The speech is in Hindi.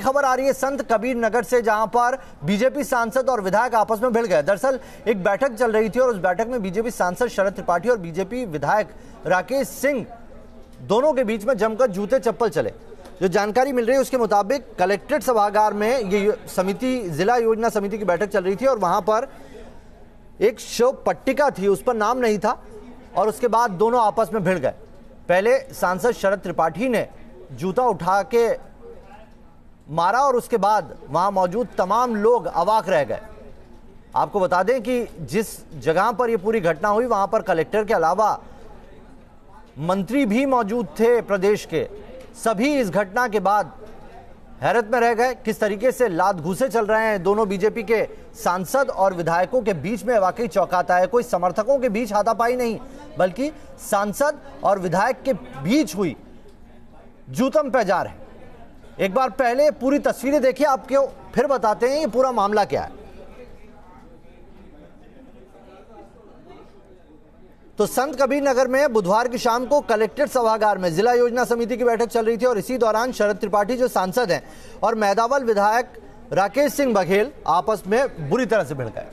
खबर आ रही है संत कबीर नगर से, जहाँ पर बीजेपी सांसद और विधायक आपस में भिड़ गए। दरअसल, एक बैठक चल रही थी और उस बैठक में बीजेपी सांसद शरद त्रिपाठी और बीजेपी विधायक राकेश सिंह दोनों के बीच में जमकर जूते चप्पल चले। जो जानकारी मिल रही है उसके मुताबिक कलेक्ट्रेट सभागार में ये समिति, जिला योजना समिति की बैठक चल रही थी और वहाँ पर एक शव पट्टिका थी, उस पर नाम नहीं था और उसके बाद दोनों आपस में भिड़ गए। पहले सांसद शरद त्रिपाठी ने जूता उठा के मारा और उसके बाद वहाँ मौजूद तमाम लोग अवाक रह गए। आपको बता दें कि जिस जगह पर यह पूरी घटना हुई, वहाँ पर कलेक्टर के अलावा मंत्री भी मौजूद थे प्रदेश के। सभी इस घटना के बाद हैरत में रह गए। किस तरीके से लाद घूसे चल रहे हैं दोनों बीजेपी के सांसद और विधायकों के बीच में वाकई चौंकाता है कोई समर्थकों के बीच हाथापाई नहीं, बल्कि सांसद और विधायक के बीच हुई जूतम पैजार है। एक बार पहले पूरी तस्वीरें देखिए आपको फिर बताते हैं ये पूरा मामला क्या है? तो संत कबीर नगर में बुधवार की शाम को कलेक्ट्रेट सभागार में जिला योजना समिति की बैठक चल रही थी और इसी दौरान शरद त्रिपाठी जो सांसद हैं और मैदावल विधायक राकेश सिंह बघेल आपस में बुरी तरह से भिड़ गए।